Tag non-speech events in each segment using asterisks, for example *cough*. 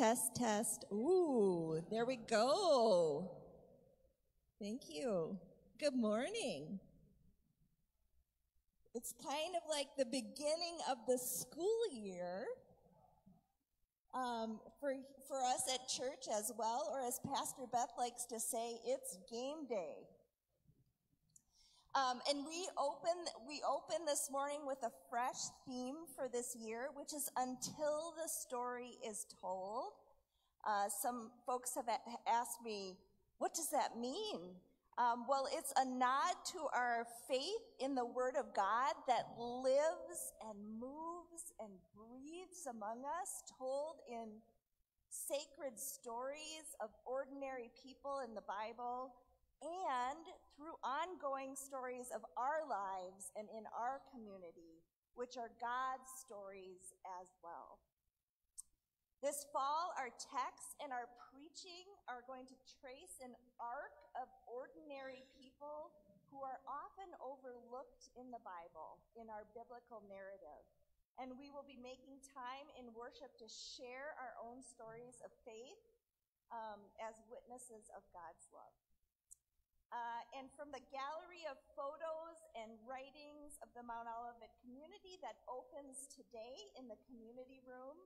Test, test. Ooh, there we go. Thank you. Good morning. It's kind of like the beginning of the school year um, for, for us at church as well, or as Pastor Beth likes to say, it's game day. Um, and we open we open this morning with a fresh theme for this year, which is until the story is told. Uh, some folks have asked me, what does that mean? Um, well, it's a nod to our faith in the Word of God that lives and moves and breathes among us, told in sacred stories of ordinary people in the Bible and through ongoing stories of our lives and in our community, which are God's stories as well. This fall, our texts and our preaching are going to trace an arc of ordinary people who are often overlooked in the Bible, in our biblical narrative. And we will be making time in worship to share our own stories of faith um, as witnesses of God's love. Uh, and from the gallery of photos and writings of the Mount Olivet community that opens today in the community room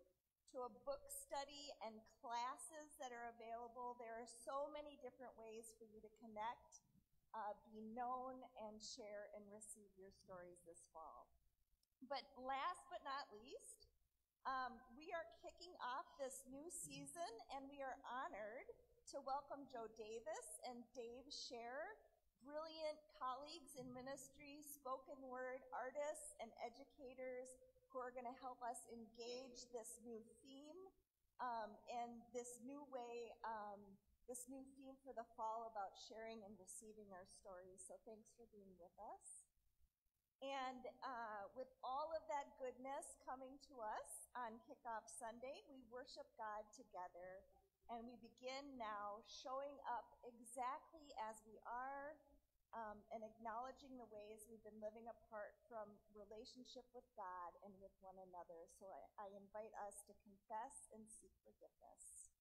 to a book study and classes that are available, there are so many different ways for you to connect, uh, be known, and share and receive your stories this fall. But last but not least, um, we are kicking off this new season, and we are honored to welcome Joe Davis and Dave Scher, brilliant colleagues in ministry, spoken word artists, and educators who are going to help us engage this new theme um, and this new way, um, this new theme for the fall about sharing and receiving our stories. So thanks for being with us. And uh, with all of that goodness coming to us on Kickoff Sunday, we worship God together and we begin now showing up exactly as we are um, and acknowledging the ways we've been living apart from relationship with God and with one another. So I, I invite us to confess and seek forgiveness.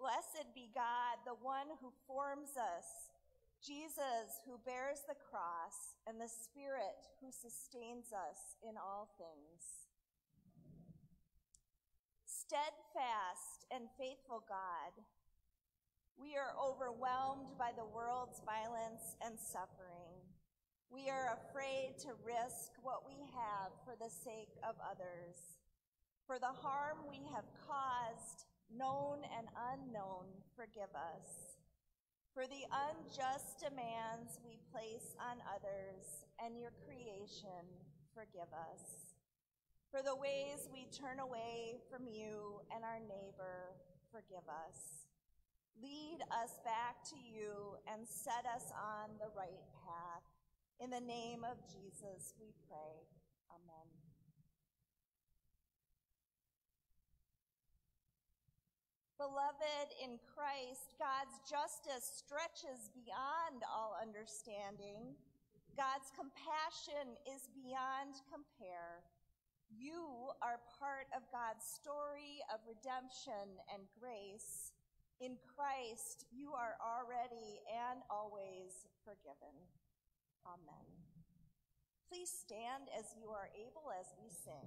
Blessed be God, the one who forms us Jesus, who bears the cross, and the Spirit, who sustains us in all things. Steadfast and faithful God, we are overwhelmed by the world's violence and suffering. We are afraid to risk what we have for the sake of others. For the harm we have caused, known and unknown, forgive us for the unjust demands we place on others and your creation, forgive us. For the ways we turn away from you and our neighbor, forgive us. Lead us back to you and set us on the right path. In the name of Jesus, we pray. Amen. Beloved in Christ, God's justice stretches beyond all understanding. God's compassion is beyond compare. You are part of God's story of redemption and grace. In Christ, you are already and always forgiven. Amen. Please stand as you are able as we sing.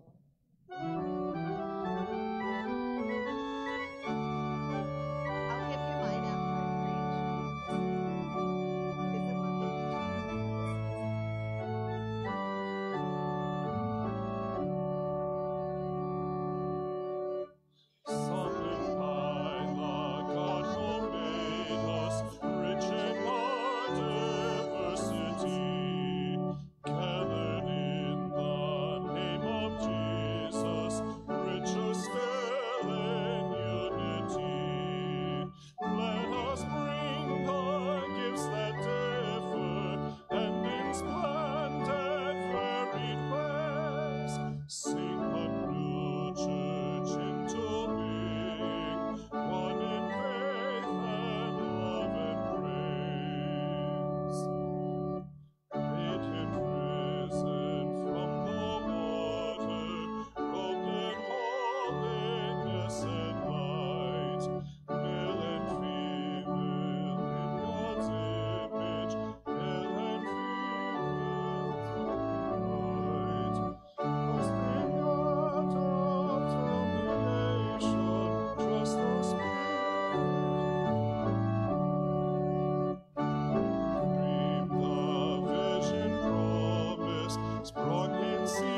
see.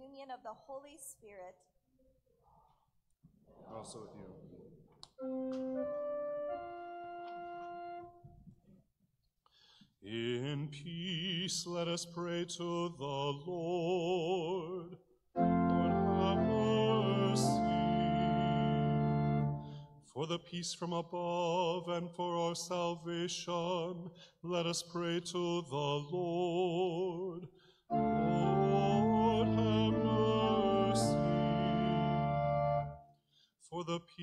Communion of the Holy Spirit. Also with you. In peace, let us pray to the Lord. Lord, have mercy. For the peace from above and for our salvation, let us pray to the Lord.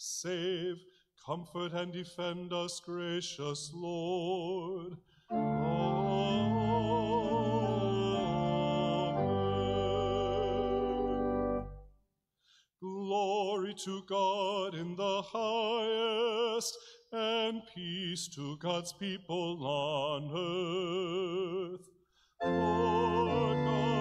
save, comfort, and defend us, gracious Lord. Amen. Glory to God in the highest, and peace to God's people on earth. God,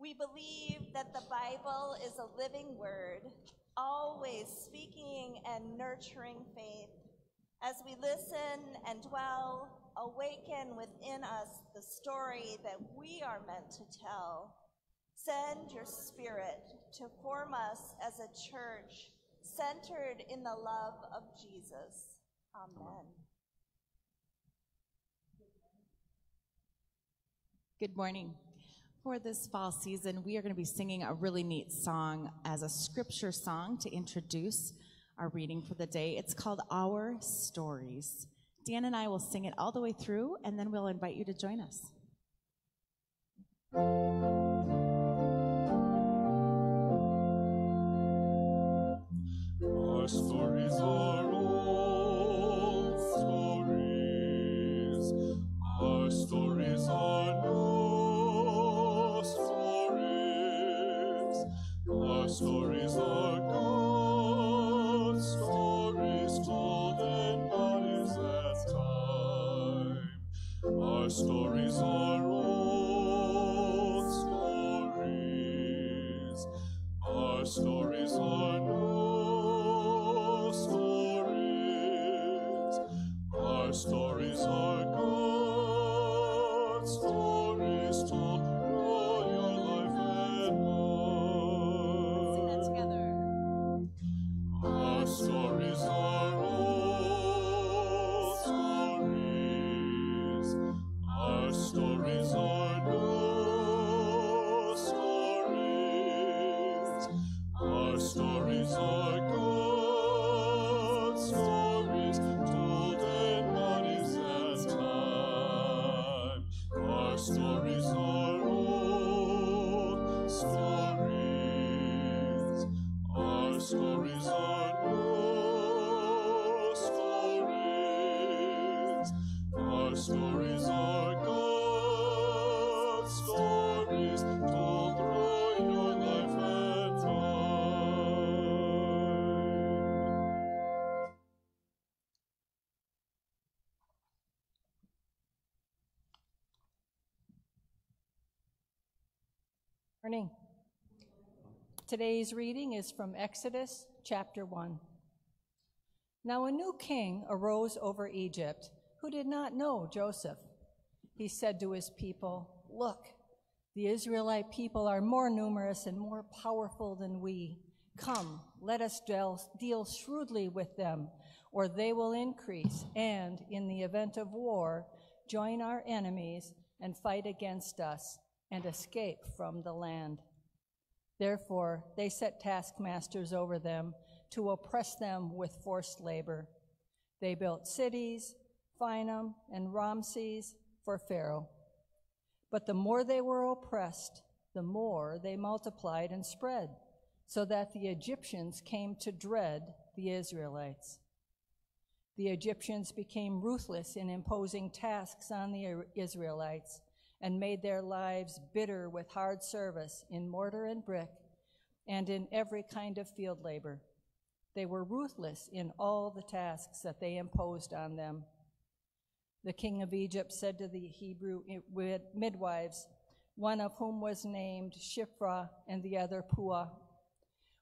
We believe that the Bible is a living word, always speaking and nurturing faith. As we listen and dwell, awaken within us the story that we are meant to tell. Send your spirit to form us as a church centered in the love of Jesus. Amen. Good morning. For this fall season, we are going to be singing a really neat song as a scripture song to introduce our reading for the day. It's called Our Stories. Dan and I will sing it all the way through, and then we'll invite you to join us. Stories are stories are Today's reading is from Exodus chapter 1. Now a new king arose over Egypt who did not know Joseph. He said to his people, Look, the Israelite people are more numerous and more powerful than we. Come, let us deal shrewdly with them, or they will increase, and in the event of war, join our enemies and fight against us and escape from the land. Therefore, they set taskmasters over them to oppress them with forced labor. They built cities, Pithom, and Ramses for Pharaoh. But the more they were oppressed, the more they multiplied and spread, so that the Egyptians came to dread the Israelites. The Egyptians became ruthless in imposing tasks on the Israelites and made their lives bitter with hard service in mortar and brick and in every kind of field labor. They were ruthless in all the tasks that they imposed on them. The king of Egypt said to the Hebrew midwives, one of whom was named Shiphrah and the other Puah,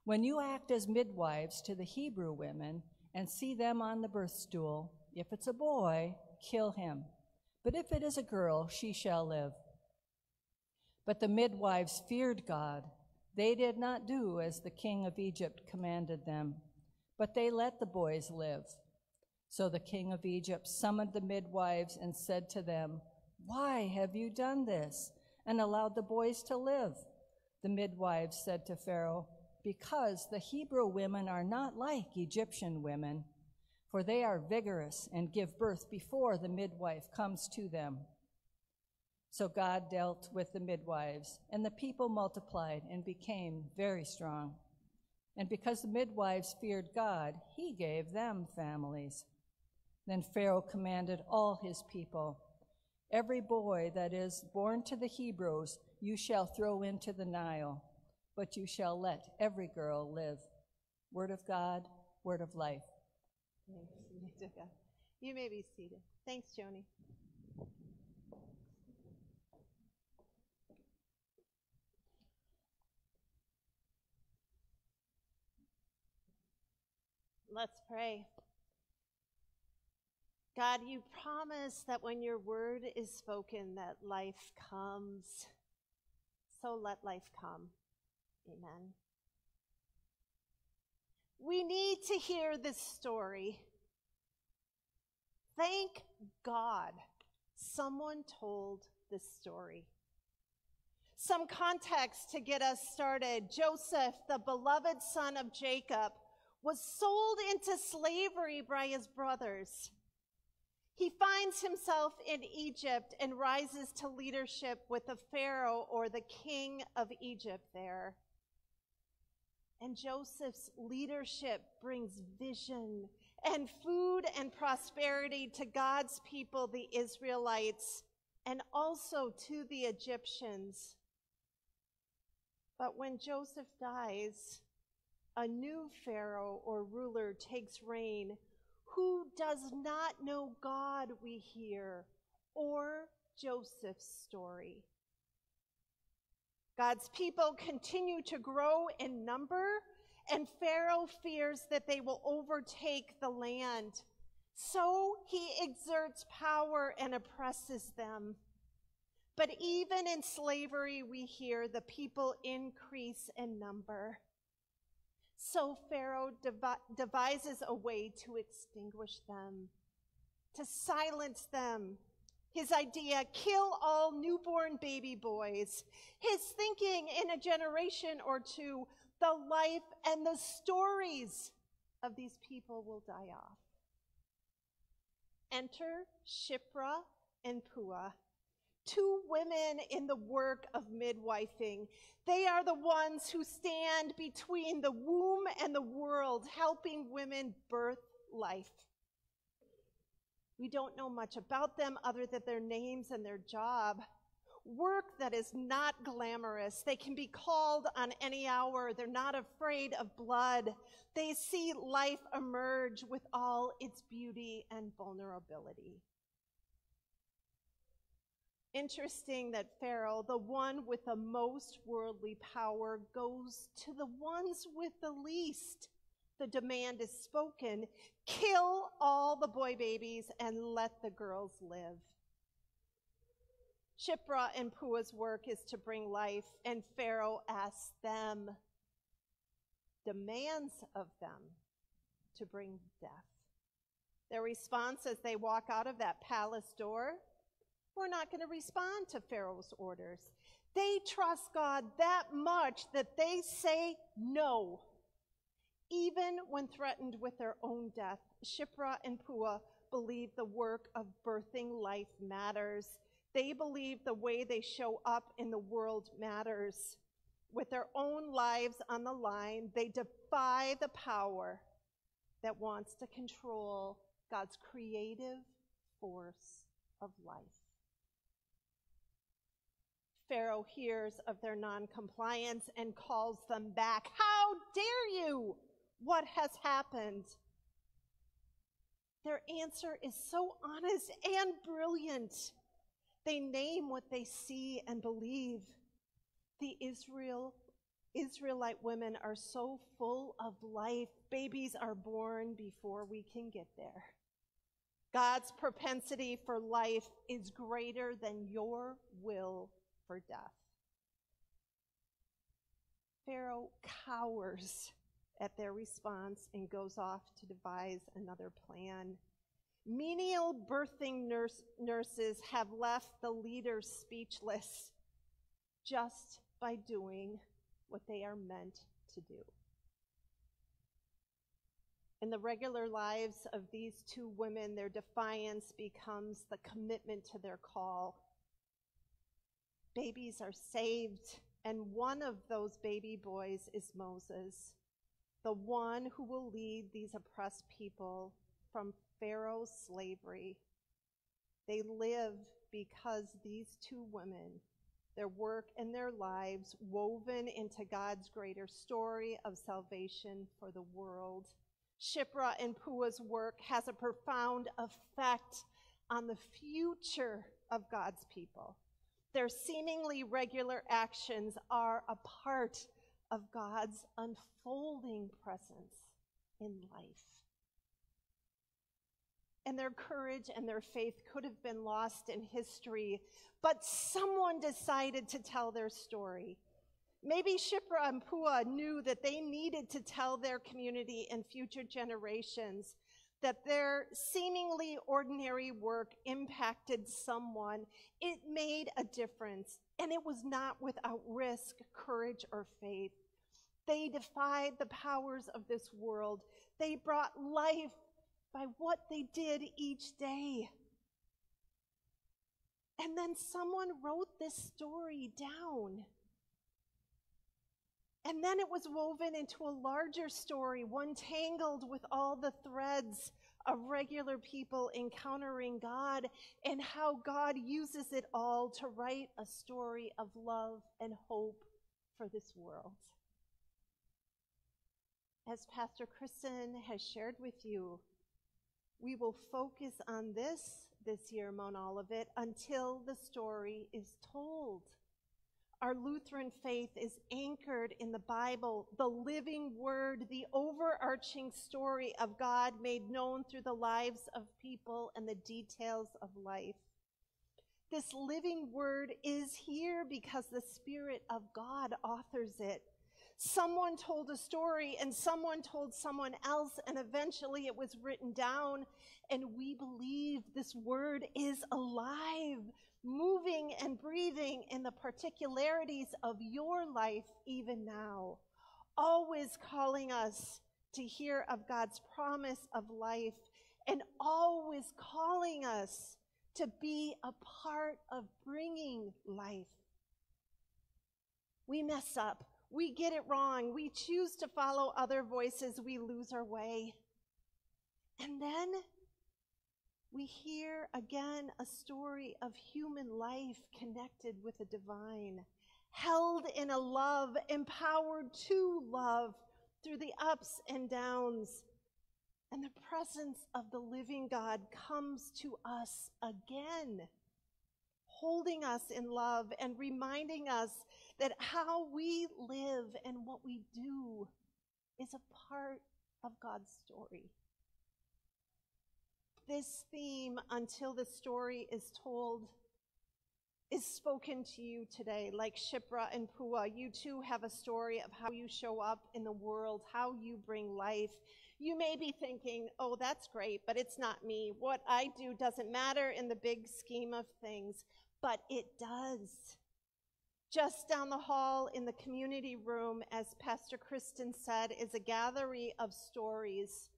When you act as midwives to the Hebrew women and see them on the birth stool, if it's a boy, kill him. But if it is a girl, she shall live. But the midwives feared God. They did not do as the king of Egypt commanded them, but they let the boys live. So the king of Egypt summoned the midwives and said to them, Why have you done this and allowed the boys to live? The midwives said to Pharaoh, Because the Hebrew women are not like Egyptian women, for they are vigorous and give birth before the midwife comes to them. So God dealt with the midwives, and the people multiplied and became very strong. And because the midwives feared God, he gave them families. Then Pharaoh commanded all his people Every boy that is born to the Hebrews you shall throw into the Nile, but you shall let every girl live. Word of God, word of life. *laughs* You may be seated. Thanks, Joni. Let's pray. God, you promise that when your word is spoken, that life comes. So let life come. Amen. We need to hear this story. Thank God someone told this story. Some context to get us started. Joseph, the beloved son of Jacob, was sold into slavery by his brothers. He finds himself in Egypt and rises to leadership with the Pharaoh or the king of Egypt there. And Joseph's leadership brings vision and food and prosperity to God's people, the Israelites, and also to the Egyptians. But when Joseph dies, a new Pharaoh or ruler takes reign who does not know God, we hear, or Joseph's story. God's people continue to grow in number, and Pharaoh fears that they will overtake the land. So he exerts power and oppresses them. But even in slavery, we hear the people increase in number. So Pharaoh devi- devises a way to extinguish them, to silence them. His idea, kill all newborn baby boys. His thinking in a generation or two, the life and the stories of these people will die off. Enter Shiphrah and Puah two women in the work of midwifing. They are the ones who stand between the womb and the world, helping women birth life. We don't know much about them other than their names and their job. Work that is not glamorous. They can be called on any hour. They're not afraid of blood. They see life emerge with all its beauty and vulnerability. Interesting that Pharaoh, the one with the most worldly power, goes to the ones with the least. The demand is spoken kill all the boy babies and let the girls live. Shiphrah and Puah's work is to bring life, and Pharaoh asks them, demands of them to bring death. Their response as they walk out of that palace door, we're not going to respond to Pharaoh's orders. They trust God that much that they say no. Even when threatened with their own death, Shiphrah and Puah believe the work of birthing life matters. They believe the way they show up in the world matters. With their own lives on the line, they defy the power that wants to control God's creative force of life. Pharaoh hears of their noncompliance and calls them back. How dare you! What has happened? Their answer is so honest and brilliant. They name what they see and believe. The Israel Israelite women are so full of life. Babies are born before we can get there. God's propensity for life is greater than your will for death. Pharaoh cowers at their response and goes off to devise another plan. Menial birthing nurse, nurses have left the leaders speechless just by doing what they are meant to do. In the regular lives of these two women, their defiance becomes the commitment to their call. Babies are saved, and one of those baby boys is Moses, the one who will lead these oppressed people from Pharaoh's slavery. They live because these two women their work and their lives woven into God's greater story of salvation for the world. Shiphrah and Puah's work has a profound effect on the future of God's people. Their seemingly regular actions are a part of God's unfolding presence in life and their courage and their faith could have been lost in history, but someone decided to tell their story. Maybe Shiphrah and Puah knew that they needed to tell their community and future generations that their seemingly ordinary work impacted someone. It made a difference, and it was not without risk, courage, or faith. They defied the powers of this world. They brought life by what they did each day. And then someone wrote this story down. And then it was woven into a larger story, one tangled with all the threads of regular people encountering God and how God uses it all to write a story of love and hope for this world. As Pastor Kristen has shared with you, we will focus on this this year, Mount Olivet, until the story is told. Our Lutheran faith is anchored in the Bible, the living word, the overarching story of God made known through the lives of people and the details of life. This living word is here because the Spirit of God authors it. Someone told a story and someone told someone else, and eventually it was written down. And we believe this word is alive, moving and breathing in the particularities of your life even now, always calling us to hear of God's promise of life and always calling us to be a part of bringing life. We mess up we get it wrong. We choose to follow other voices. We lose our way. And then we hear again a story of human life connected with the divine, held in a love, empowered to love through the ups and downs. And the presence of the living God comes to us again, holding us in love and reminding us that how we live and what we do is a part of God's story. This theme, until the story is told, is spoken to you today. Like Shiphrah and Puah, you too have a story of how you show up in the world, how you bring life. You may be thinking, oh, that's great, but it's not me. What I do doesn't matter in the big scheme of things, but it does. Just down the hall in the community room, as Pastor Kristen said, is a gallery of stories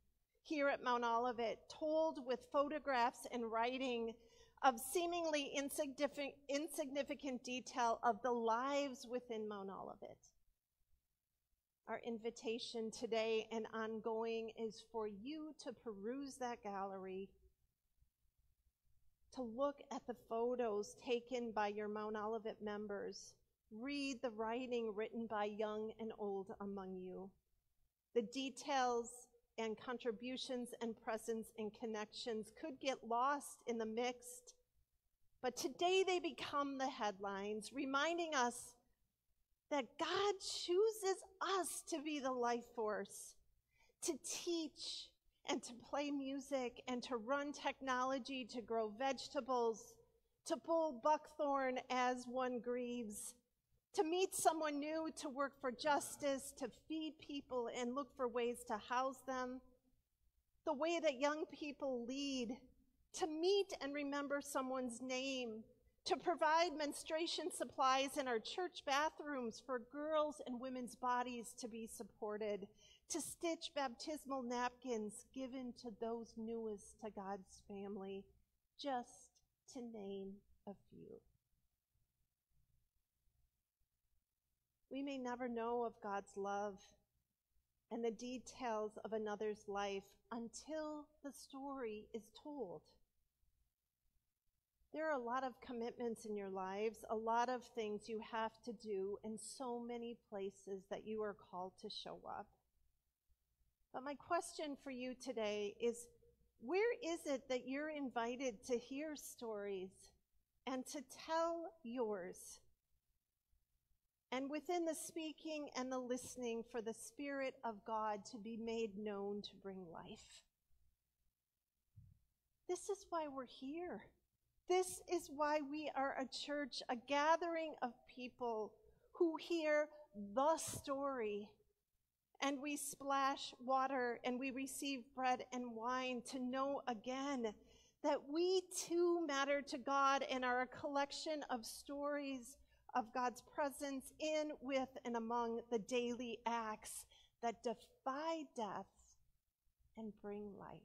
here at Mount Olivet, told with photographs and writing of seemingly insignificant, insignificant detail of the lives within Mount Olivet. Our invitation today and ongoing is for you to peruse that gallery, to look at the photos taken by your Mount Olivet members, read the writing written by young and old among you, the details and contributions and presence and connections could get lost in the mixed. But today they become the headlines, reminding us that God chooses us to be the life force, to teach and to play music and to run technology to grow vegetables, to pull buckthorn as one grieves, to meet someone new, to work for justice, to feed people and look for ways to house them, the way that young people lead, to meet and remember someone's name, to provide menstruation supplies in our church bathrooms for girls and women's bodies to be supported, to stitch baptismal napkins given to those newest to God's family, just to name a few. We may never know of God's love and the details of another's life until the story is told. There are a lot of commitments in your lives, a lot of things you have to do, and so many places that you are called to show up. But my question for you today is where is it that you're invited to hear stories and to tell yours? And within the speaking and the listening for the Spirit of God to be made known to bring life. This is why we're here. This is why we are a church, a gathering of people who hear the story and we splash water and we receive bread and wine to know again that we too matter to God and are a collection of stories of God's presence in, with, and among the daily acts that defy death and bring life.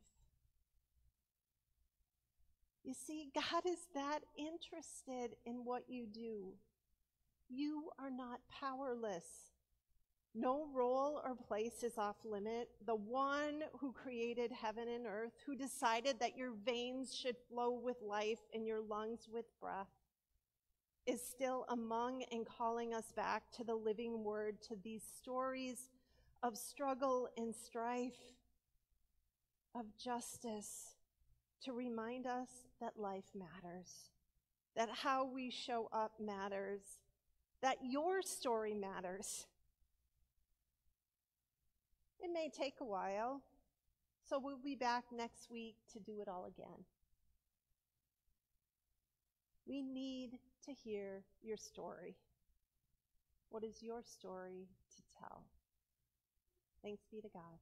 You see, God is that interested in what you do. You are not powerless. No role or place is off limit. The one who created heaven and earth, who decided that your veins should flow with life and your lungs with breath, is still among and calling us back to the living word, to these stories of struggle and strife, of justice, to remind us that life matters, that how we show up matters, that your story matters. It may take a while, so we'll be back next week to do it all again. We need to hear your story. What is your story to tell? Thanks be to God.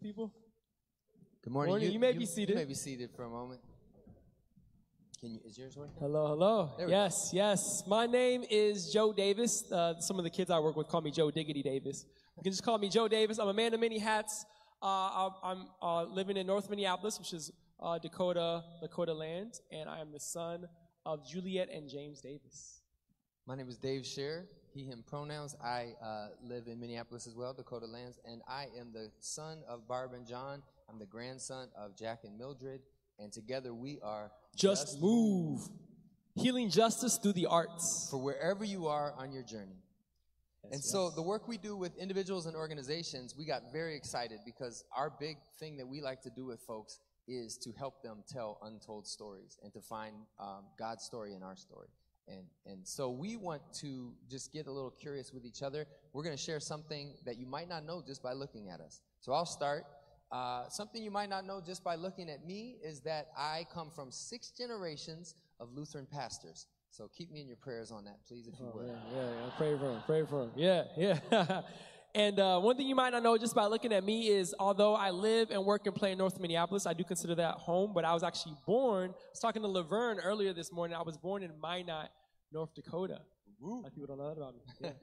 People. Good morning. Morning. You may be seated. You may be seated for a moment. Can you? Is yours working? Hello, hello. There we Yes, yes. My name is Joe Davis. Uh, some of the kids I work with call me Joe Diggity Davis. You can just call me Joe Davis. I'm a man of many hats. Uh, I'm, I'm uh, living in North Minneapolis, which is uh, Dakota, Dakota land, and I am the son of Juliet and James Davis. My name is Dave Scherer. He, him pronouns. I uh, live in Minneapolis as well, Dakota Lands, and I am the son of Barb and John. I'm the grandson of Jack and Mildred, and together we are Just move. Healing justice through the arts. for wherever you are on your journey. and so the work we do with individuals and organizations, we got very excited because our big thing that we like to do with folks is to help them tell untold stories and to find um, God's story in our story. And, and so we want to just get a little curious with each other. We're going to share something that you might not know just by looking at us. So I'll start. Uh, something you might not know just by looking at me is that I come from six generations of Lutheran pastors. So keep me in your prayers on that, please, if you Oh, would. yeah, yeah, yeah. Pray for him. Pray for him. Yeah, yeah. *laughs* and uh, one thing you might not know just by looking at me is although I live and work and play in North Minneapolis, I do consider that home, but I was actually born, I was talking to Laverne earlier this morning, I was born in Minot, North Dakota. A lot of people don't know that about me. *laughs* Yeah. *laughs*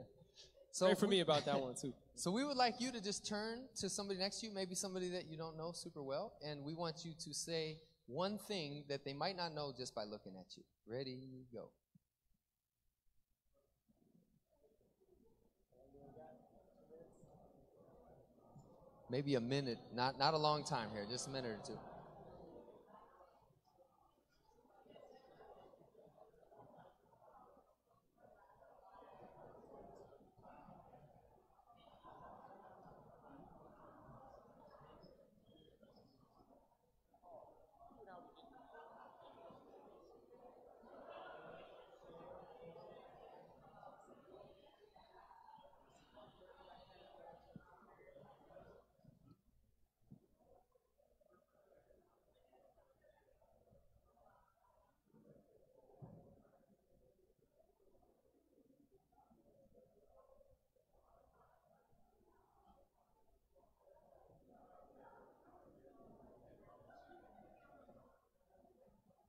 So Pray for we- me about that one, too. *laughs* So we would like you to just turn to somebody next to you, maybe somebody that you don't know super well, and we want you to say one thing that they might not know just by looking at you. Ready, go. Maybe a minute, not not a long time here, just a minute or two.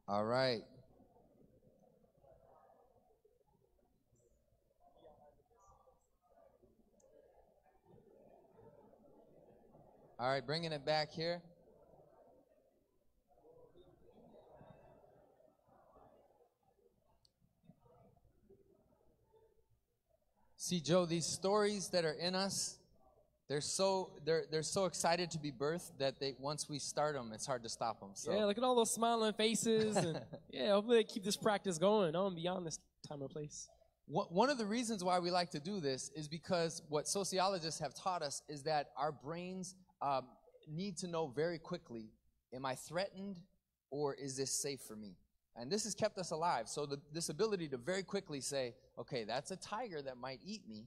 All right. All right, bringing it back here. See, Joe, these stories that are in us, they're so they're they're so excited to be birthed that they once we start them, it's hard to stop them. So Yeah, look at all those smiling faces. And *laughs* yeah, hopefully they keep this practice going on beyond this time or place. One one of the reasons why we like to do this is because what sociologists have taught us is that our brains um, need to know very quickly am I threatened or is this safe for me? And this has kept us alive. So, the, this ability to very quickly say, okay, that's a tiger that might eat me.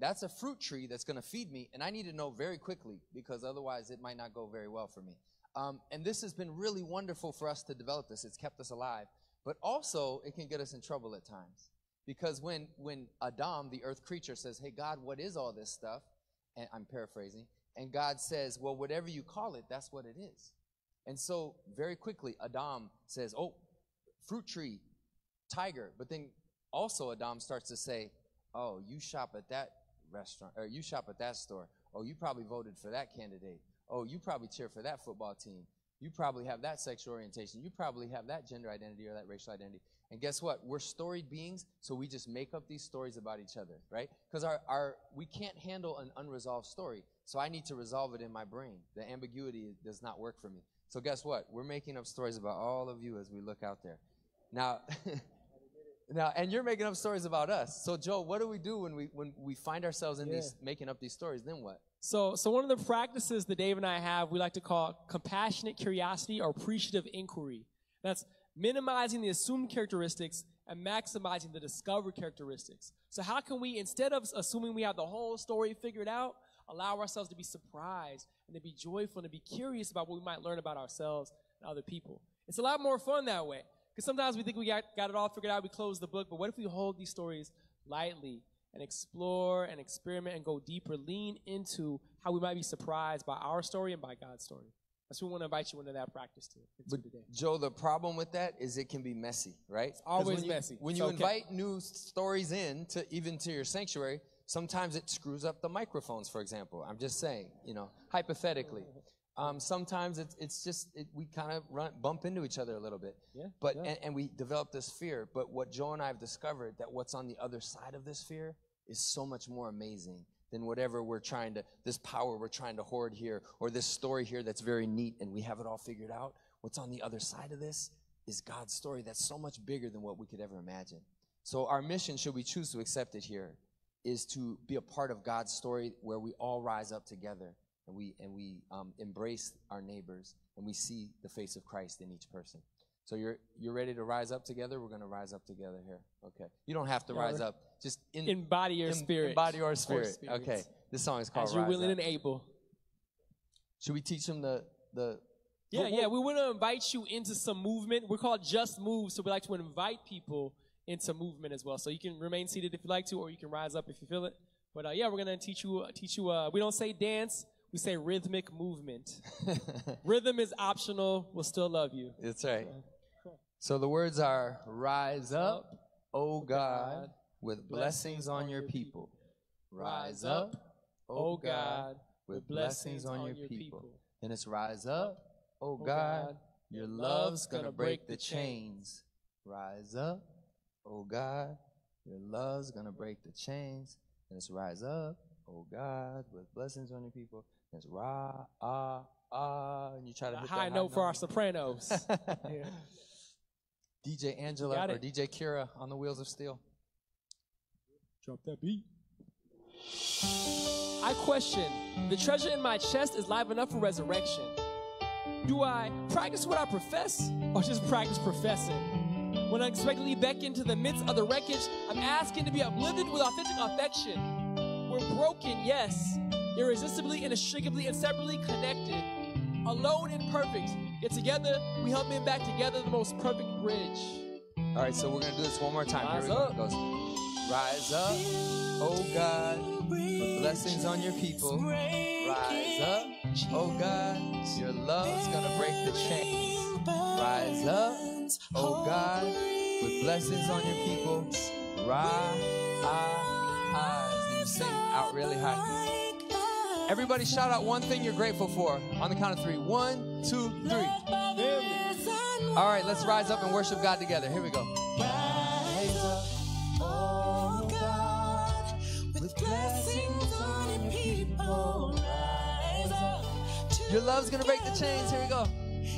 That's a fruit tree that's going to feed me. And I need to know very quickly because otherwise it might not go very well for me. Um, and this has been really wonderful for us to develop this. It's kept us alive. But also, it can get us in trouble at times. Because when, when Adam, the earth creature, says, Hey, God, what is all this stuff? And I'm paraphrasing. And God says, Well, whatever you call it, that's what it is. And so, very quickly, Adam says, Oh, fruit tree, tiger. But then also Adam starts to say, "Oh, you shop at that restaurant, or you shop at that store. Oh, you probably voted for that candidate. Oh, you probably cheer for that football team. You probably have that sexual orientation. You probably have that gender identity or that racial identity." And guess what? We're storied beings, so we just make up these stories about each other, right? Because our, our we can't handle an unresolved story. So I need to resolve it in my brain. The ambiguity does not work for me. So guess what? We're making up stories about all of you as we look out there. Now *laughs* Now, and you're making up stories about us. So, Joe, what do we do when we when we find ourselves in Yeah. these making up these stories? Then what? So, so one of the practices that Dave and I have, we like to call compassionate curiosity or appreciative inquiry. That's minimizing the assumed characteristics and maximizing the discovered characteristics. So, how can we, instead of assuming we have the whole story figured out, allow ourselves to be surprised and to be joyful and to be curious about what we might learn about ourselves and other people? It's a lot more fun that way. Because sometimes we think we got, got it all figured out, we close the book, but what if we hold these stories lightly and explore and experiment and go deeper, lean into how we might be surprised by our story and by God's story? That's what we want to invite you into that practice to, But today. Joe, the problem with that is it can be messy, right? 'Cause always when you, messy. When It's you okay. invite new stories in to even to your sanctuary, sometimes it screws up the microphones. For example, I'm just saying, you know, hypothetically. Um, sometimes it's it's just it, we kind of run bump into each other a little bit. Yeah, But yeah. and, and we develop this fear. But what Joe and I have discovered that what's on the other side of this fear is so much more amazing than whatever we're trying to this power we're trying to hoard here or this story here that's very neat and we have it all figured out. What's on the other side of this is God's story that's so much bigger than what we could ever imagine. So our mission, should we choose to accept it here, is to be a part of God's story where we all rise up together and we and we um, embrace our neighbors and we see the face of Christ in each person. So you're you're ready to rise up together. We're going to rise up together here. Okay. You don't have to Yeah, rise up. Just in, Embody your em- spirit. Embody your spirit. Okay. This song is called As you're Rise willing Up. and able. Should we teach them the the Yeah, What- yeah. We want to invite you into some movement. We're called Just Move, so we like to invite people into movement as well. So you can remain seated if you like to, or you can rise up if you feel it. But uh, yeah, we're gonna teach you. Teach you. Uh, we don't say dance. We say rhythmic movement. *laughs* Rhythm is optional. We'll still love you. That's right. So the words are Rise up, O God, with blessings on your people. Rise up, O God, with blessings on your people. And it's Rise up, O God, your love's gonna break the chains. Rise up, O God, your love's gonna break the chains. And it's Rise up, O God, with blessings on your people. And it's Ra, ah, ah. And you try to A hit high that note for our sopranos. *laughs* Yeah. DJ Angela Got or it. DJ Kira on the Wheels of Steel. Drop that beat. I question the treasure in my chest is live enough for resurrection. Do I practice what I profess or just practice professing? When unexpectedly beckon to the midst of the wreckage, I'm asking to be uplifted with authentic affection. We're broken, yes, irresistibly, inextricably, inseparably connected. Alone and perfect, yet together we help men back together the most perfect bridge. All right, so we're gonna do this one more time. Rise Here we up. go. Goes, Rise up, oh God, with blessings on your people. Rise up, oh God, your love's gonna break the chains. Rise up, oh God, with blessings on your people. Rise, and you sing out really high. Everybody shout out one thing you're grateful for on the count of three. One, two, three. All right, let's rise up and worship God together. Here we go. Rise up, oh God, with blessings on your people. Rise up. Your love's gonna break the chains. Here we go.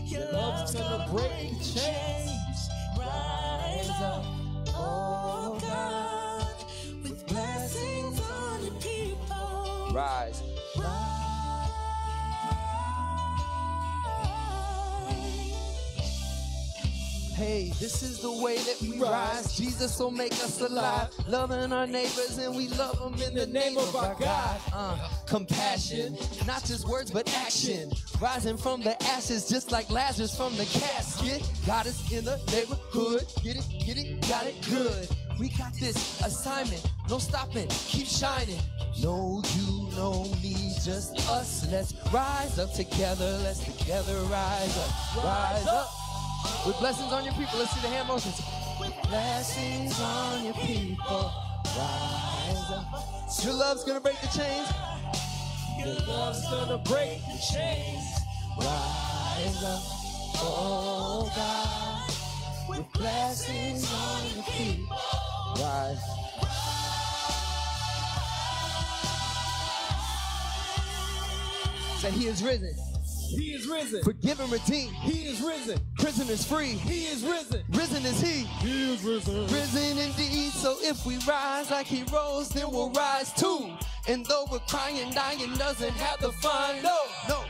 Your love's gonna break the chains. Rise up, oh God, with blessings on your people. Rise. Hey, this is the way that we rise. Jesus will make us alive. Loving our neighbors and we love them in the name of our God. Uh, compassion, not just words but action. Rising from the ashes just like Lazarus from the casket. God is in the neighborhood. Get it, get it, got it good. We got this assignment. No stopping, keep shining. No, you know me, just us. Let's rise up together. Let's together rise up. Rise up. With blessings on your people, let's see the hand motions. With blessings on your people. Rise up. Your love's gonna break the chains. Your love's gonna break the chains. Rise up, oh God, with blessings on your people. Rise. Say he is risen. He is risen. Forgiven, redeemed. He is risen. Prisoners free. He is risen. Risen is he. He is risen. Risen indeed. So if we rise like he rose, then we'll rise too. And though we're crying, dying doesn't have the fun. No, no,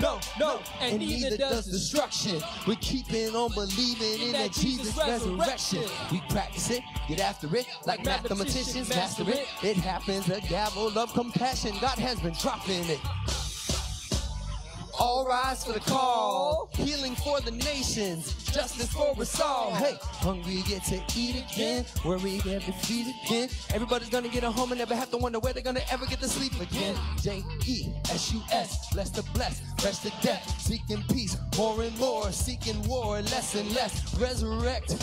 no, no. And neither does destruction. We're keeping on believing in that Jesus resurrection. We practice it, get after it, like mathematicians master it. It happens, a gavel of compassion. God has been dropping it. All rise for the call. Healing for the nations. Justice for us all. Hey, hungry get to eat again. Worry get defeated again. Everybody's gonna get a home and never have to wonder where they're gonna ever get to sleep again. J E S U S. Bless the blessed. Fresh to death. Seeking peace. More and more. Seeking war. Less and less. Resurrect.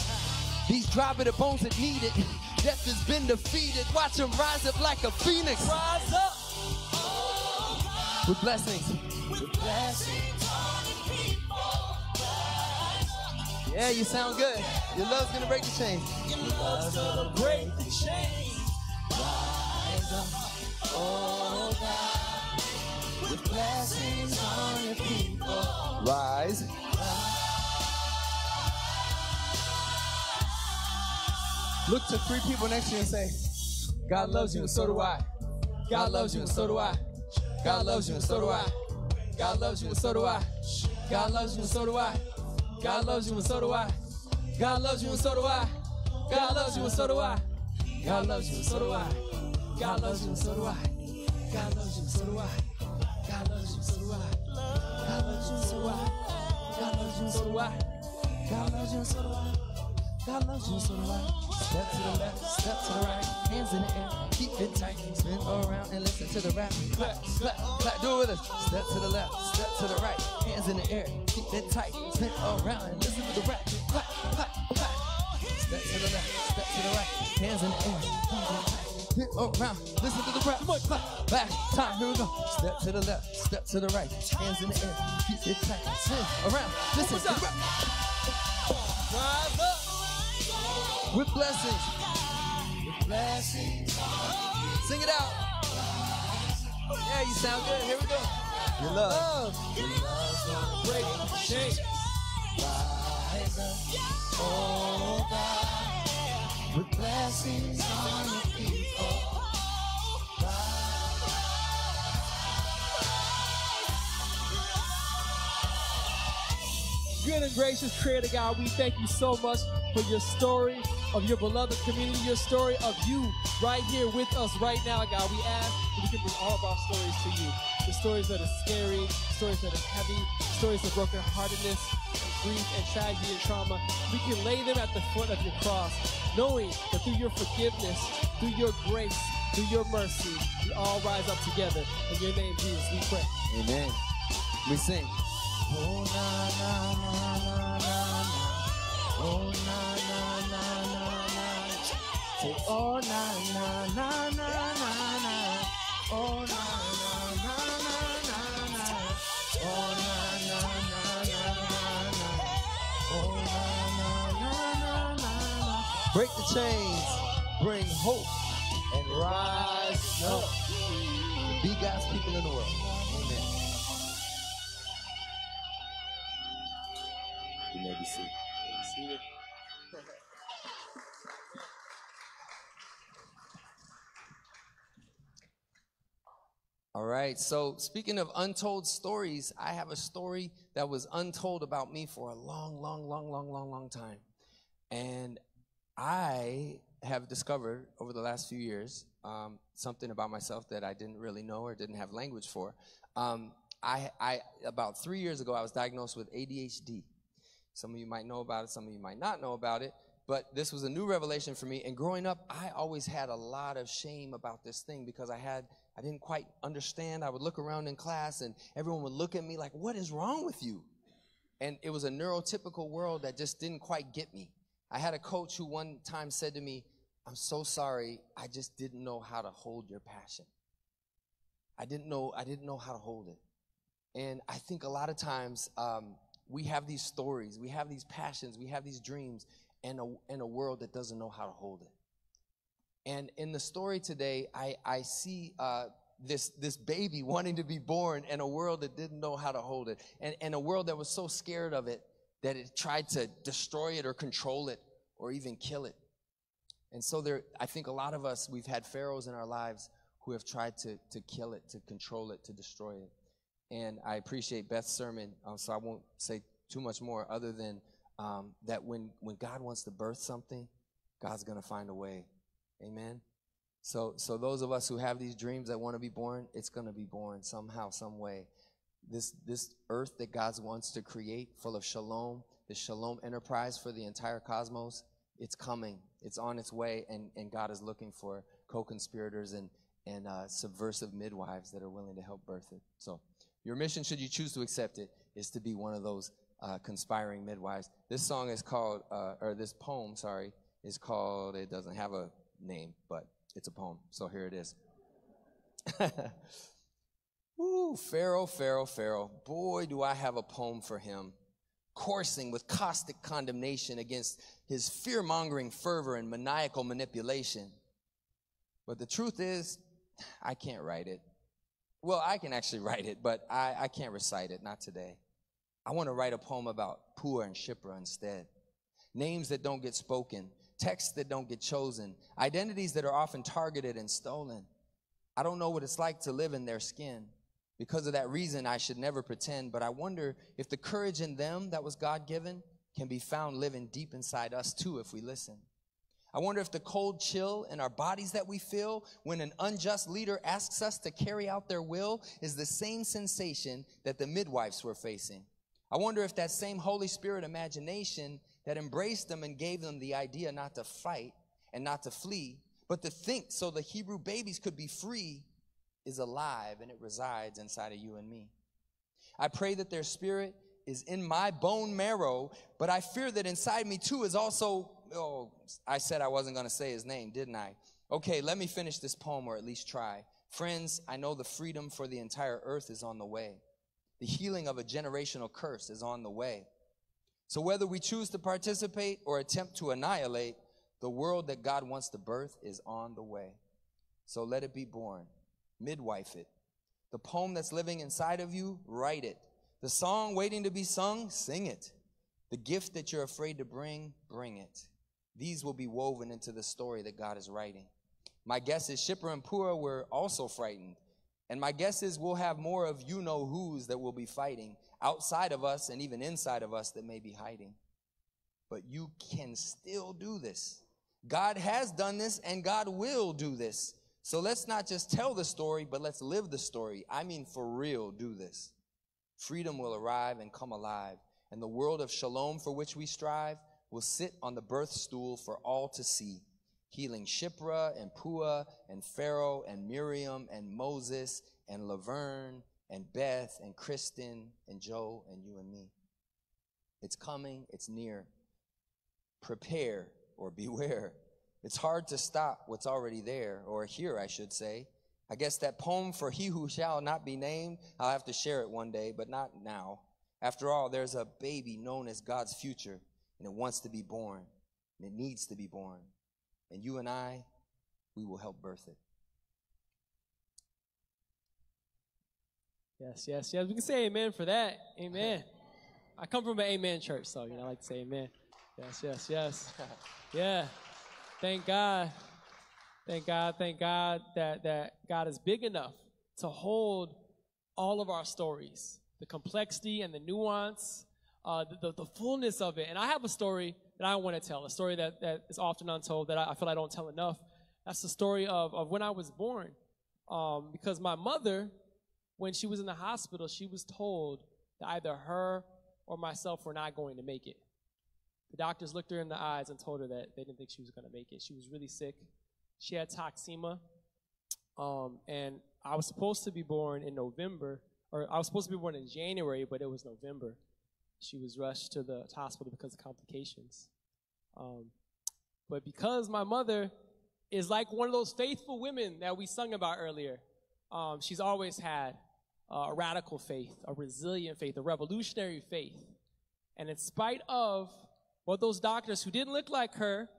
These dry bitter bones that need it. Death has been defeated. Watch them rise up like a phoenix. Rise up. With blessings. Yeah, you sound good. Your love's gonna break the chains. Your love's gonna break the chains. Rise up, oh God, with blessings on your people. Rise. Look to three people next to you and say, God loves you and so do I. God loves you and so do I. God loves you and so do I. God loves you and so do I. God loves you and so do I. God loves you and so do I. God loves you and so do I. God loves you and so do I. God loves you and so do I. God loves you and so do I. God loves you and so do I. God loves you and so do I. God loves you and so do I. God loves you and so do I. God loves you and so do I. God loves you so do. Step to the left, step to the right, hands in the air, keep it tight, spin around and listen to the rap. Clap, clap, clap, do it with us. Step to the left, step to the right, hands in the air, keep it tight, spin around and listen to the rap. Clap, clap, clap. Step to the left, step to the right, hands in the air. Spin around, listen to the rap. Come on, clap, back, time, here we go. Step to the left, step to the right, hands in the air, keep it tight, spin around, listen to the rap. Rise up. With blessings. With blessings. Sing it out. Yeah, you sound good. Here we go. Your love. Your love's gonna break chains. Rise up, oh God, with blessings on your people. Good and gracious Creator God, we thank you so much for your story of your beloved community, your story of you right here with us right now, God. We ask that we can bring all of our stories to you. The stories that are scary, stories that are heavy, stories of brokenheartedness, grief, and tragedy and trauma. We can lay them at the foot of your cross, knowing that through your forgiveness, through your grace, through your mercy, we all rise up together. In your name, Jesus, we pray. Amen. We sing. Oh na na na na na na. Oh na na na na na. Say oh na na na na na na. Oh na na na na na na. Oh na na na na na na. Oh na na na na na na. Break the chains, bring hope, and rise up. Be God's people in the world. Amen. You may be seated. All right. So, speaking of untold stories, I have a story that was untold about me for a long, long, long, long, long, long time. And I have discovered over the last few years um, something about myself that I didn't really know or didn't have language for. Um, I, I, about three years ago, I was diagnosed with ADHD. Some of you might know about it, some of you might not know about it, but this was a new revelation for me. And growing up, I always had a lot of shame about this thing because I had, I didn't quite understand. I would look around in class and everyone would look at me like, what is wrong with you? And it was a neurotypical world that just didn't quite get me. I had a coach who one time said to me, I'm so sorry, I just didn't know how to hold your passion. I didn't know, I didn't know how to hold it. And I think a lot of times um, we have these stories, we have these passions, we have these dreams, and a, in a world that doesn't know how to hold it. And in the story today, I, I see uh, this, this baby *laughs* wanting to be born in a world that didn't know how to hold it, and, and a world that was so scared of it that it tried to destroy it or control it or even kill it. And so there, I think a lot of us, we've had pharaohs in our lives who have tried to, to kill it, to control it, to destroy it. And I appreciate Beth's sermon, um, so I won't say too much more other than um, that when, when God wants to birth something, God's going to find a way. Amen. So, so those of us who have these dreams that want to be born, it's going to be born somehow, some way. This, this earth that God wants to create, full of shalom, the shalom enterprise for the entire cosmos, it's coming. It's on its way, and, and God is looking for co-conspirators and, and uh, subversive midwives that are willing to help birth it. So your mission, should you choose to accept it, is to be one of those uh, conspiring midwives. This song is called, uh, or this poem, sorry, is called, it doesn't have a name, but it's a poem. So here it is. *laughs* Ooh, Pharaoh, Pharaoh, Pharaoh. Boy, do I have a poem for him. Coursing with caustic condemnation against his fear mongering fervor and maniacal manipulation. But the truth is, I can't write it. Well, I can actually *laughs* write it, but I, I can't recite it, not today. I want to write a poem about Puah and Shiphrah instead. Names that don't get spoken, texts that don't get chosen, identities that are often targeted and stolen. I don't know what it's like to live in their skin. Because of that reason, I should never pretend, but I wonder if the courage in them that was God given can be found living deep inside us too if we listen. I wonder if the cold chill in our bodies that we feel when an unjust leader asks us to carry out their will is the same sensation that the midwives were facing. I wonder if that same Holy Spirit imagination that embraced them and gave them the idea not to fight and not to flee, but to think so the Hebrew babies could be free is alive and it resides inside of you and me. I pray that their spirit is in my bone marrow, but I fear that inside me too is also, oh, I said I wasn't going to say his name, didn't I? Okay, let me finish this poem or at least try. Friends, I know the freedom for the entire earth is on the way. The healing of a generational curse is on the way. So whether we choose to participate or attempt to annihilate, the world that God wants to birth is on the way. So let it be born. Midwife it. The poem that's living inside of you, write it. The song waiting to be sung, sing it. The gift that you're afraid to bring, bring it. These will be woven into the story that God is writing. My guess is Shiphrah and Puah were also frightened. And my guess is we'll have more of you know who's that will be fighting outside of us and even inside of us that may be hiding. But you can still do this. God has done this and God will do this. So let's not just tell the story, but let's live the story. I mean, for real, do this. Freedom will arrive and come alive, and the world of shalom for which we strive will sit on the birth stool for all to see, healing Shiphrah and Puah and Pharaoh and Miriam and Moses and Laverne and Beth and Kristen and Joe and you and me. It's coming, it's near. Prepare or beware. It's hard to stop what's already there, or here, I should say. I guess that poem for He Who Shall Not Be Named, I'll have to share it one day, but not now. After all, there's a baby known as God's future, and it wants to be born, and it needs to be born. And you and I, we will help birth it. Yes, yes, yes. We can say amen for that. Amen. *laughs* I come from an amen church, so you know I like to say amen. Yes, yes, yes. *laughs* Yeah. Thank God. Thank God. Thank God that that God is big enough to hold all of our stories, the complexity and the nuance, uh, the, the, fullness of it. And I have a story that I want to tell, a story that, that is often untold that I, I feel I don't tell enough. That's the story of, of when I was born. Um, because my mother, when she was in the hospital, she was told that either her or myself were not going to make it. The doctors looked her in the eyes and told her that they didn't think she was going to make it. She was really sick. She had toxemia. Um, and I was supposed to be born in November, or I was supposed to be born in January, but it was November. She was rushed to the hospital because of complications. Um, but because my mother is like one of those faithful women that we sung about earlier, um, she's always had a radical faith, a resilient faith, a revolutionary faith. And in spite of what those doctors who didn't look like her,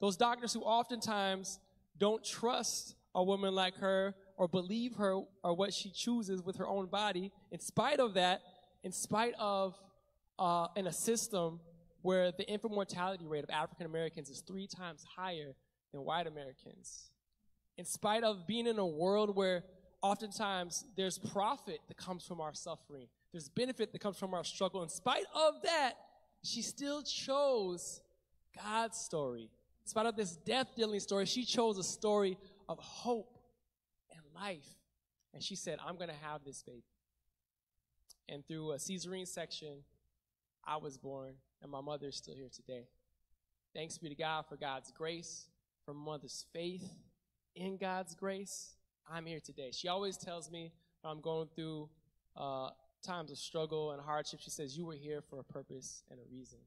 those doctors who oftentimes don't trust a woman like her or believe her or what she chooses with her own body, in spite of that, in spite of uh, in a system where the infant mortality rate of African Americans is three times higher than white Americans, in spite of being in a world where oftentimes there's profit that comes from our suffering, there's benefit that comes from our struggle, in spite of that, she still chose God's story. In spite of this death dealing story, she chose a story of hope and life. And she said, I'm going to have this baby. And through a Caesarean section, I was born, and my mother is still here today. Thanks be to God for God's grace, for mother's faith in God's grace. I'm here today. She always tells me when I'm going through uh, times of struggle and hardship, she says, You were here for a purpose and a reason.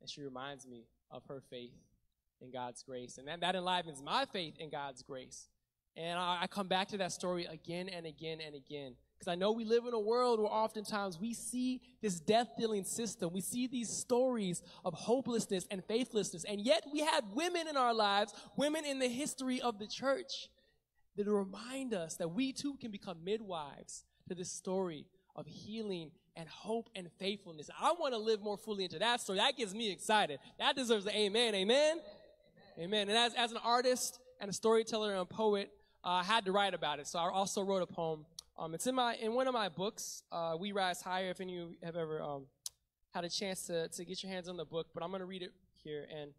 And she reminds me of her faith in God's grace. And that, that enlivens my faith in God's grace. And I, I come back to that story again and again and again. Because I know we live in a world where oftentimes we see this death dealing system. We see these stories of hopelessness and faithlessness. And yet we had women in our lives, women in the history of the church, that remind us that we too can become midwives to this story of healing and hope and faithfulness. I want to live more fully into that story. That gets me excited. That deserves an amen. Amen. Amen. And as, as an artist and a storyteller and a poet, uh, I had to write about it. So I also wrote a poem. Um, it's in my in one of my books, uh, We Rise Higher. If any of you have ever um, had a chance to to get your hands on the book, but I'm going to read it here, and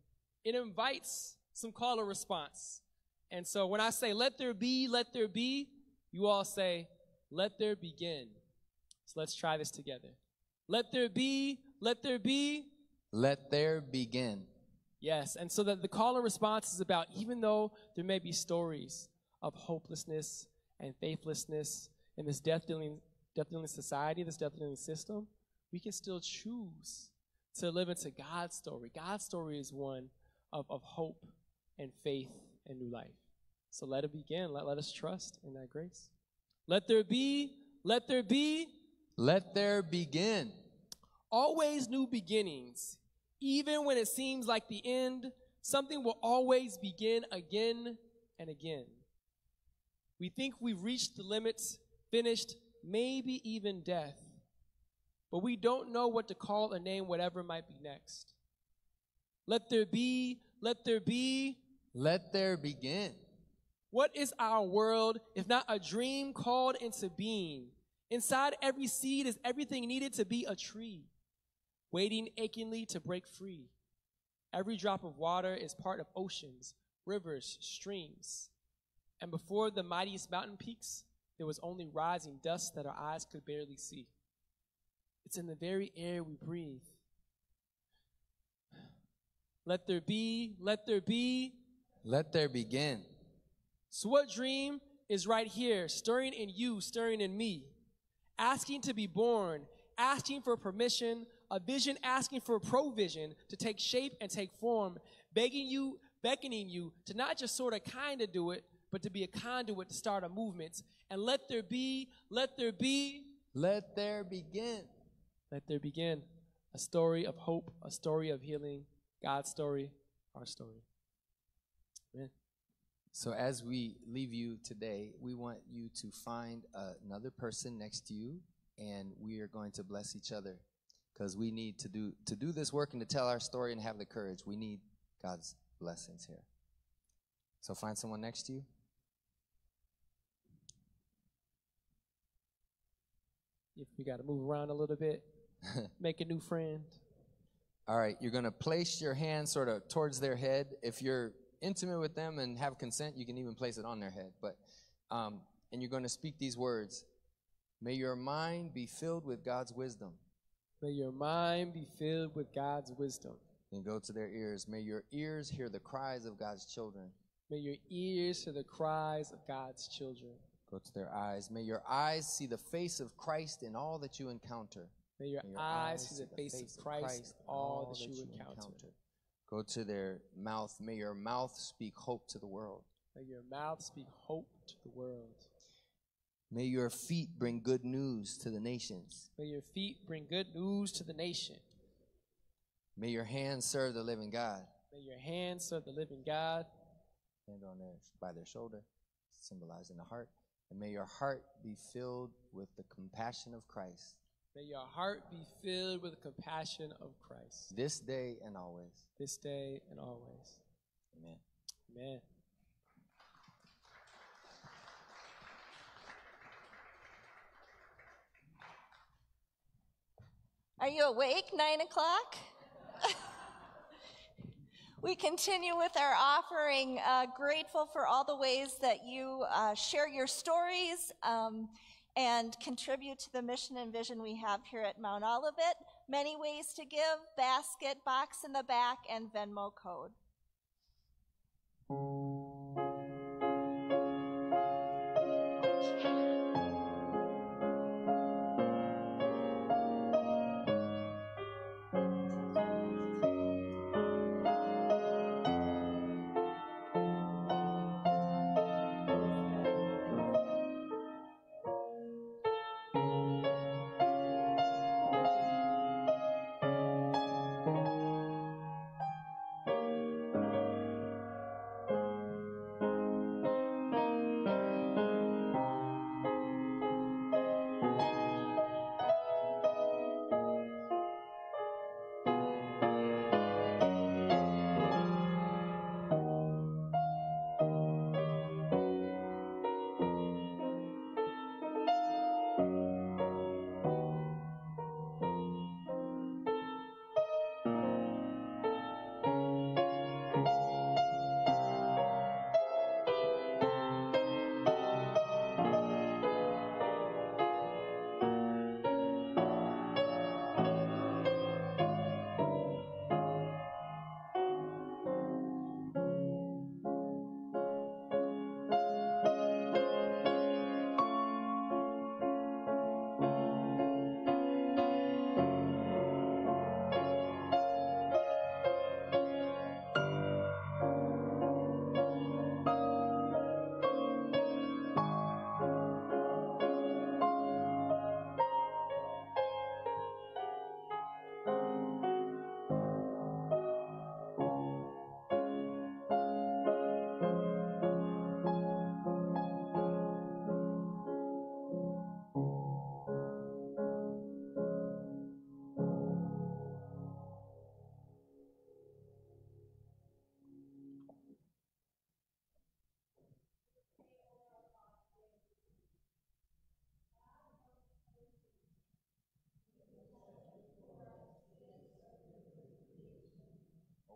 it invites some call or response. And so when I say "Let there be," "Let there be," you all say "Let there begin." So let's try this together. Let there be. Let there be. Let there begin. Yes, and so that the call and response is about even though there may be stories of hopelessness and faithlessness in this death dealing death dealing society, this death dealing system, we can still choose to live into God's story. God's story is one of, of hope and faith and new life. So let it begin. Let, let us trust in that grace. Let there be, let there be Let there begin. always new beginnings. Even when it seems like the end, something will always begin again and again. We think we've reached the limits, finished, maybe even death. But we don't know what to call a name whatever might be next. Let there be, let there be. Let there begin. What is our world if not a dream called into being? Inside every seed is everything needed to be a tree, waiting achingly to break free. Every drop of water is part of oceans, rivers, streams. And before the mightiest mountain peaks, there was only rising dust that our eyes could barely see. It's in the very air we breathe. Let there be, let there be. Let there begin. So, what dream is right here, stirring in you, stirring in me? Asking to be born, asking for permission, a vision asking for provision to take shape and take form, begging you, beckoning you to not just sort of kind of do it, but to be a conduit to start a movement. And let there be, let there be, Let there begin. let there begin a story of hope, a story of healing, God's story, our story. Amen. So, as we leave you today, we want you to find another person next to you, and we are going to bless each other because we need to do to do this work and to tell our story and have the courage. We need God's blessings here. So, find someone next to you. If we got to move around a little bit, *laughs* make a new friend. All right, you're going to place your hand sort of towards their head. If you're intimate with them and have consent, you can even place it on their head. But um, and you're going to speak these words: May your mind be filled with God's wisdom. May your mind be filled with God's wisdom. Then go to their ears. May your ears hear the cries of God's children. May your ears hear the cries of God's children. Go to their eyes. May your eyes see the face of Christ in all that you encounter. May your, May your eyes see the face of Christ, in all that you encounter. Go to their mouth. May your mouth speak hope to the world. May your mouth speak hope to the world. May your feet bring good news to the nations. May your feet bring good news to the nation. May your hands serve the living God. May your hands serve the living God. Hand on their by their shoulder, symbolizing the heart. And may your heart be filled with the compassion of Christ May your heart be filled with the compassion of Christ this day and always. this day and always. Amen. Amen. Are you awake? Nine o'clock? We continue with our offering. Uh, grateful for all the ways that you uh, share your stories um, and contribute to the mission and vision we have here at Mount Olivet. Many ways to give basket, box in the back, and Venmo code.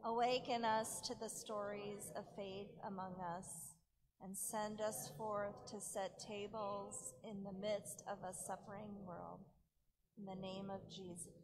Awaken us to the stories of faith among us, and send us forth to set tables in the midst of a suffering world. In the name of Jesus.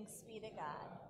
Thanks be to God.